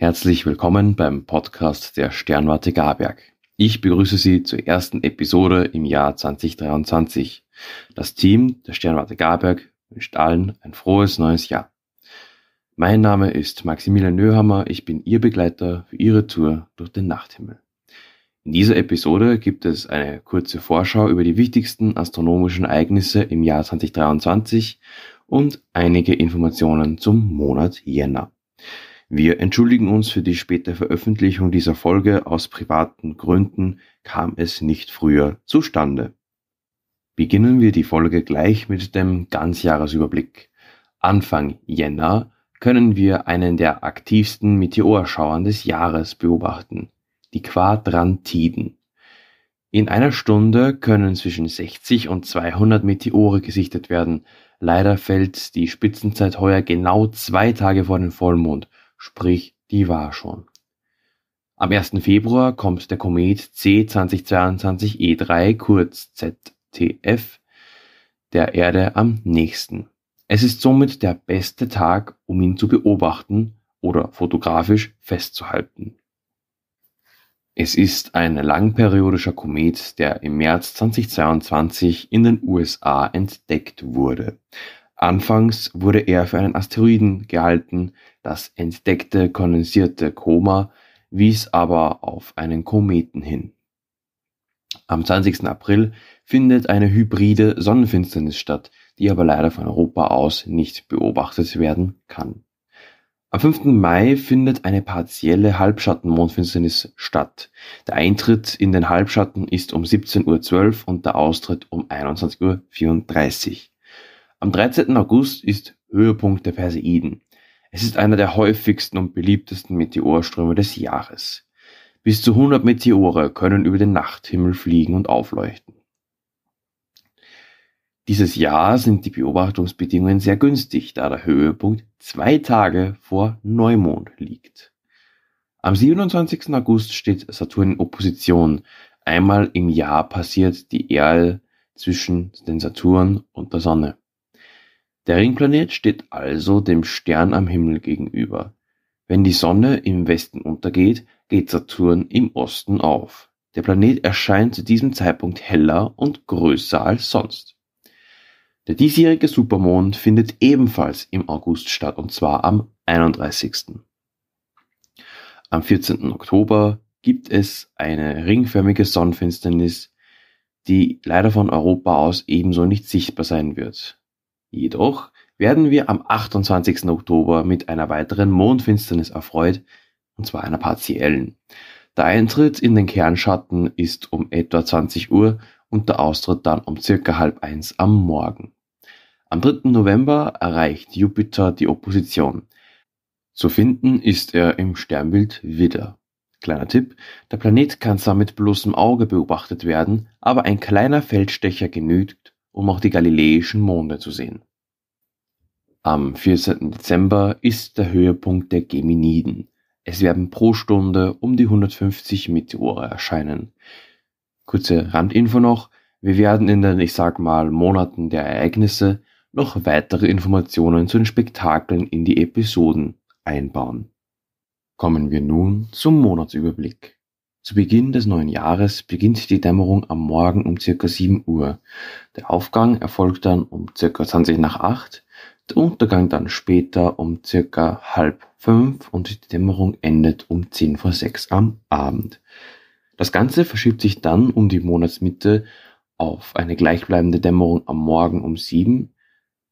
Herzlich willkommen beim Podcast der Sternwarte Garberg. Ich begrüße Sie zur ersten Episode im Jahr 2023. Das Team der Sternwarte Garberg wünscht allen ein frohes neues Jahr. Mein Name ist Maximilian Nöhammer, ich bin Ihr Begleiter für Ihre Tour durch den Nachthimmel. In dieser Episode gibt es eine kurze Vorschau über die wichtigsten astronomischen Ereignisse im Jahr 2023 und einige Informationen zum Monat Jänner. Wir entschuldigen uns für die späte Veröffentlichung dieser Folge. Aus privaten Gründen kam es nicht früher zustande. Beginnen wir die Folge gleich mit dem Ganzjahresüberblick. Anfang Jänner können wir einen der aktivsten Meteorschauern des Jahres beobachten, die Quadrantiden. In einer Stunde können zwischen 60 und 200 Meteore gesichtet werden. Leider fällt die Spitzenzeit heuer genau zwei Tage vor den Vollmond sprich die war schon. Am 1. Februar kommt der Komet C2022 E3 kurz ZTF der Erde am nächsten. Es ist somit der beste Tag, um ihn zu beobachten oder fotografisch festzuhalten. Es ist ein langperiodischer Komet, der im März 2022 in den USA entdeckt wurde. Anfangs wurde er für einen Asteroiden gehalten, das entdeckte kondensierte Koma wies aber auf einen Kometen hin. Am 20. April findet eine hybride Sonnenfinsternis statt, die aber leider von Europa aus nicht beobachtet werden kann. Am 5. Mai findet eine partielle Halbschattenmondfinsternis statt. Der Eintritt in den Halbschatten ist um 17.12 Uhr und der Austritt um 21.34 Uhr. Am 13. August ist Höhepunkt der Perseiden. Es ist einer der häufigsten und beliebtesten Meteorströme des Jahres. Bis zu 100 Meteore können über den Nachthimmel fliegen und aufleuchten. Dieses Jahr sind die Beobachtungsbedingungen sehr günstig, da der Höhepunkt zwei Tage vor Neumond liegt. Am 27. August steht Saturn in Opposition. Einmal im Jahr passiert die Erde zwischen den Saturn und der Sonne. Der Ringplanet steht also dem Stern am Himmel gegenüber. Wenn die Sonne im Westen untergeht, geht Saturn im Osten auf. Der Planet erscheint zu diesem Zeitpunkt heller und größer als sonst. Der diesjährige Supermond findet ebenfalls im August statt und zwar am 31. Am 14. Oktober gibt es eine ringförmige Sonnenfinsternis, die leider von Europa aus ebenso nicht sichtbar sein wird. Jedoch werden wir am 28. Oktober mit einer weiteren Mondfinsternis erfreut, und zwar einer partiellen. Der Eintritt in den Kernschatten ist um etwa 20 Uhr und der Austritt dann um circa halb eins am Morgen. Am 3. November erreicht Jupiter die Opposition. Zu finden ist er im Sternbild Widder. Kleiner Tipp, der Planet kann zwar mit bloßem Auge beobachtet werden, aber ein kleiner Feldstecher genügt, um auch die galileischen Monde zu sehen. Am 14. Dezember ist der Höhepunkt der Geminiden. Es werden pro Stunde um die 150 Meteore erscheinen. Kurze Randinfo noch, wir werden in den, ich sag mal, Monaten der Ereignisse noch weitere Informationen zu den Spektakeln in die Episoden einbauen. Kommen wir nun zum Monatsüberblick. Zu Beginn des neuen Jahres beginnt die Dämmerung am Morgen um circa 7 Uhr. Der Aufgang erfolgt dann um circa 20 nach 8, der Untergang dann später um circa halb fünf und die Dämmerung endet um 10 vor 6 am Abend. Das Ganze verschiebt sich dann um die Monatsmitte auf eine gleichbleibende Dämmerung am Morgen um 7.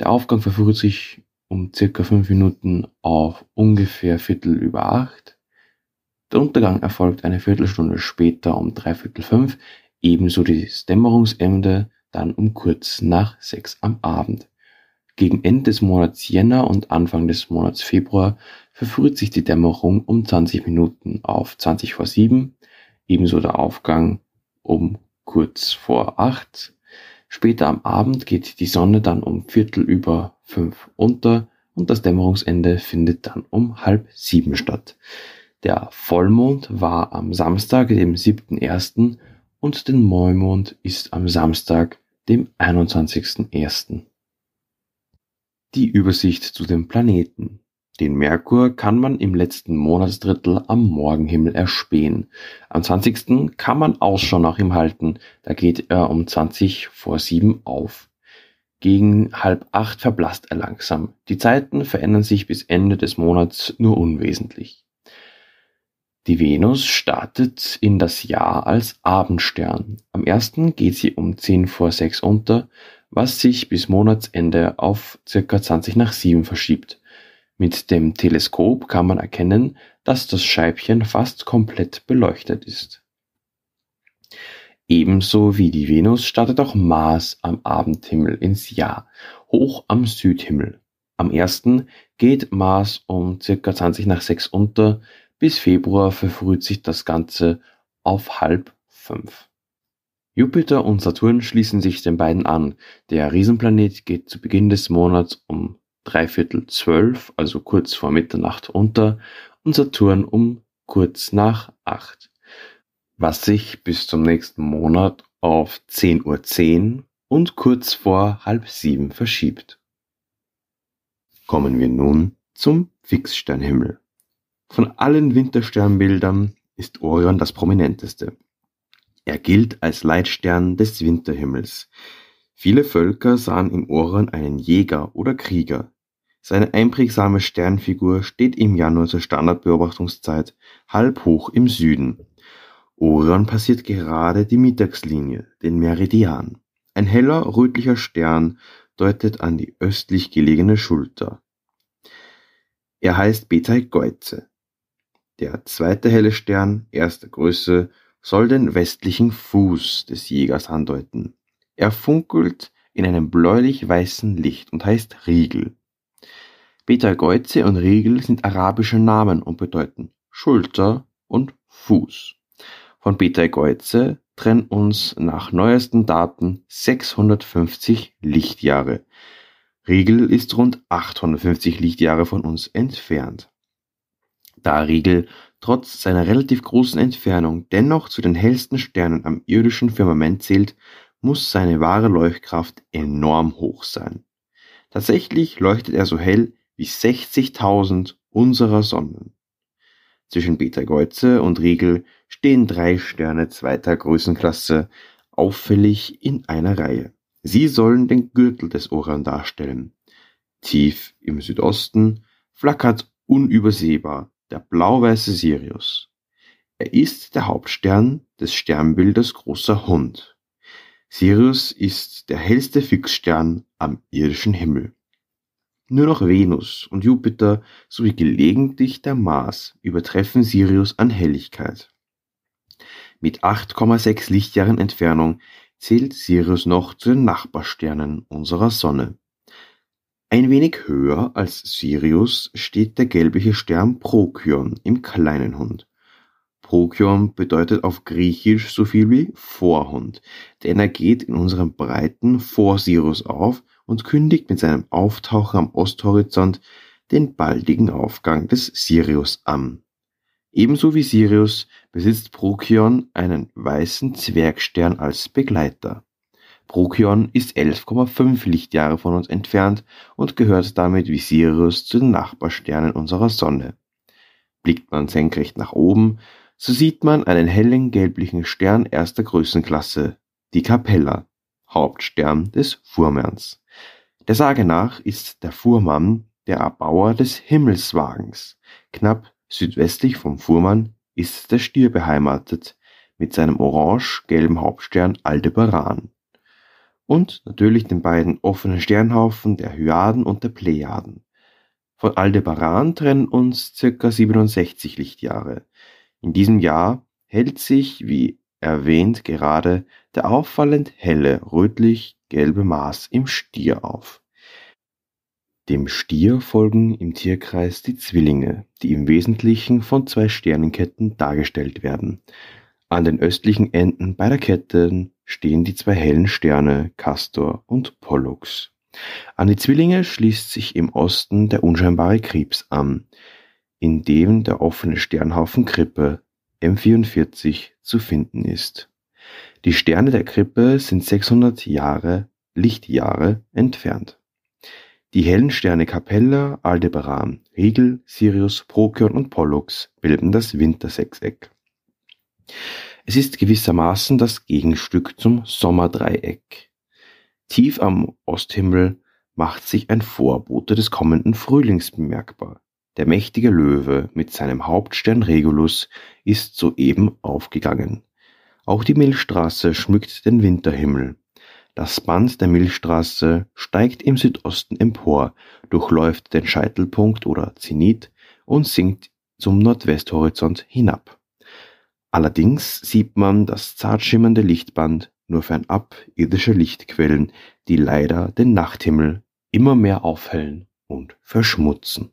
Der Aufgang verführt sich um circa 5 Minuten auf ungefähr Viertel über 8 der Untergang erfolgt eine Viertelstunde später um dreiviertel fünf, ebenso das Dämmerungsende dann um kurz nach sechs am Abend. Gegen Ende des Monats Jänner und Anfang des Monats Februar verfrüht sich die Dämmerung um 20 Minuten auf 20 vor 7, ebenso der Aufgang um kurz vor 8. Später am Abend geht die Sonne dann um Viertel über 5 unter und das Dämmerungsende findet dann um halb 7 statt. Der Vollmond war am Samstag, dem 7.1. und der Neumond ist am Samstag, dem 21.1. Die Übersicht zu den Planeten. Den Merkur kann man im letzten Monatsdrittel am Morgenhimmel erspähen. Am 20. kann man Ausschau nach ihm halten, da geht er um 20 vor 7 auf. Gegen halb acht verblasst er langsam. Die Zeiten verändern sich bis Ende des Monats nur unwesentlich. Die Venus startet in das Jahr als Abendstern. Am 1. geht sie um 10 vor 6 unter, was sich bis Monatsende auf circa 20 nach 7 verschiebt. Mit dem Teleskop kann man erkennen, dass das Scheibchen fast komplett beleuchtet ist. Ebenso wie die Venus startet auch Mars am Abendhimmel ins Jahr, hoch am Südhimmel. Am 1. geht Mars um circa 20 nach 6 unter, bis Februar verfrüht sich das Ganze auf halb fünf. Jupiter und Saturn schließen sich den beiden an. Der Riesenplanet geht zu Beginn des Monats um dreiviertel zwölf, also kurz vor Mitternacht unter und Saturn um kurz nach acht, was sich bis zum nächsten Monat auf 10.10 Uhr 10 und kurz vor halb sieben verschiebt. Kommen wir nun zum Fixsternhimmel. Von allen Wintersternbildern ist Orion das prominenteste. Er gilt als Leitstern des Winterhimmels. Viele Völker sahen im Orion einen Jäger oder Krieger. Seine einprägsame Sternfigur steht im Januar zur Standardbeobachtungszeit halb hoch im Süden. Orion passiert gerade die Mittagslinie, den Meridian. Ein heller rötlicher Stern deutet an die östlich gelegene Schulter. Er heißt Betelgeuse. Der zweite helle Stern, erster Größe, soll den westlichen Fuß des Jägers andeuten. Er funkelt in einem bläulich-weißen Licht und heißt Riegel. Betelgeuse und Riegel sind arabische Namen und bedeuten Schulter und Fuß. Von Betelgeuse trennen uns nach neuesten Daten 650 Lichtjahre. Riegel ist rund 850 Lichtjahre von uns entfernt. Da Riegel trotz seiner relativ großen Entfernung dennoch zu den hellsten Sternen am irdischen Firmament zählt, muss seine wahre Leuchtkraft enorm hoch sein. Tatsächlich leuchtet er so hell wie 60.000 unserer Sonnen. Zwischen Betelgeuse und Riegel stehen drei Sterne zweiter Größenklasse auffällig in einer Reihe. Sie sollen den Gürtel des Orion darstellen. Tief im Südosten flackert unübersehbar der blau-weiße Sirius. Er ist der Hauptstern des Sternbildes Großer Hund. Sirius ist der hellste Fixstern am irdischen Himmel. Nur noch Venus und Jupiter sowie gelegentlich der Mars übertreffen Sirius an Helligkeit. Mit 8,6 Lichtjahren Entfernung zählt Sirius noch zu den Nachbarsternen unserer Sonne. Ein wenig höher als Sirius steht der gelbliche Stern Procyon im kleinen Hund. Procyon bedeutet auf Griechisch so viel wie Vorhund, denn er geht in unserem Breiten vor Sirius auf und kündigt mit seinem Auftauchen am Osthorizont den baldigen Aufgang des Sirius an. Ebenso wie Sirius besitzt Procyon einen weißen Zwergstern als Begleiter. Procyon ist 11,5 Lichtjahre von uns entfernt und gehört damit wie Sirius zu den Nachbarsternen unserer Sonne. Blickt man senkrecht nach oben, so sieht man einen hellen gelblichen Stern erster Größenklasse, die Capella, Hauptstern des Fuhrmanns. Der Sage nach ist der Fuhrmann der Erbauer des Himmelswagens. Knapp südwestlich vom Fuhrmann ist der Stier beheimatet mit seinem orange-gelben Hauptstern Aldebaran. Und natürlich den beiden offenen Sternhaufen der Hyaden und der Plejaden. Von Aldebaran trennen uns circa 67 Lichtjahre. In diesem Jahr hält sich, wie erwähnt, gerade der auffallend helle rötlich gelbe Mars im Stier auf. Dem Stier folgen im Tierkreis die Zwillinge, die im Wesentlichen von zwei Sternenketten dargestellt werden. An den östlichen Enden beider Ketten stehen die zwei hellen Sterne Castor und Pollux. An die Zwillinge schließt sich im Osten der unscheinbare Krebs an, in dem der offene Sternhaufen Krippe M44 zu finden ist. Die Sterne der Krippe sind 600 Jahre Lichtjahre entfernt. Die hellen Sterne Capella, Aldebaran, Rigel, Sirius, Procyon und Pollux bilden das Wintersechseck. Es ist gewissermaßen das Gegenstück zum Sommerdreieck. Tief am Osthimmel macht sich ein Vorbote des kommenden Frühlings bemerkbar. Der mächtige Löwe mit seinem Hauptstern Regulus ist soeben aufgegangen. Auch die Milchstraße schmückt den Winterhimmel. Das Band der Milchstraße steigt im Südosten empor, durchläuft den Scheitelpunkt oder Zenit und sinkt zum Nordwesthorizont hinab. Allerdings sieht man das zart schimmernde Lichtband nur fernab irdischer Lichtquellen, die leider den Nachthimmel immer mehr aufhellen und verschmutzen.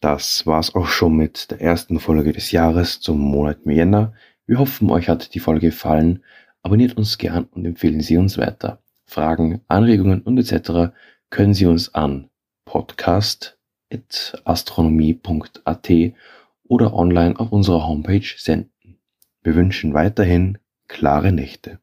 Das war's auch schon mit der ersten Folge des Jahres zum Monat Jänner. Wir hoffen, euch hat die Folge gefallen. Abonniert uns gern und empfehlen Sie uns weiter. Fragen, Anregungen und etc. können Sie uns an podcast.astronomie.at oder online auf unserer Homepage senden. Wir wünschen weiterhin klare Nächte.